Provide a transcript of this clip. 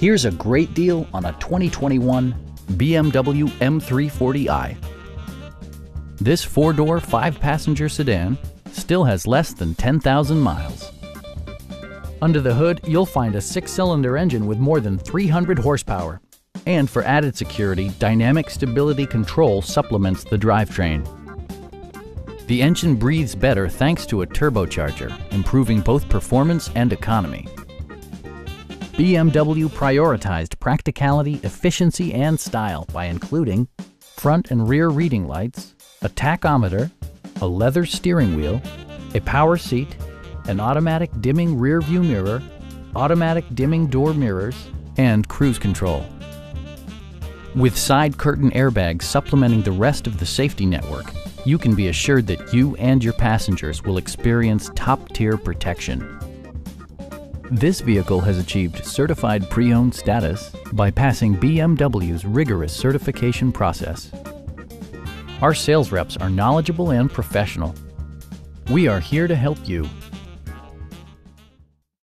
Here's a great deal on a 2021 BMW M340i. This four-door, five-passenger sedan still has less than 10,000 miles. Under the hood, you'll find a six-cylinder engine with more than 300 horsepower. And for added security, Dynamic Stability Control supplements the drivetrain. The engine breathes better thanks to a turbocharger, improving both performance and economy. BMW prioritized practicality, efficiency, and style by including front and rear reading lights, a tachometer, a leather steering wheel, a power seat, an automatic dimming rear view mirror, automatic dimming door mirrors, and cruise control. With side curtain airbags supplementing the rest of the safety network, you can be assured that you and your passengers will experience top-tier protection. This vehicle has achieved certified pre-owned status by passing BMW's rigorous certification process. Our sales reps are knowledgeable and professional. We are here to help you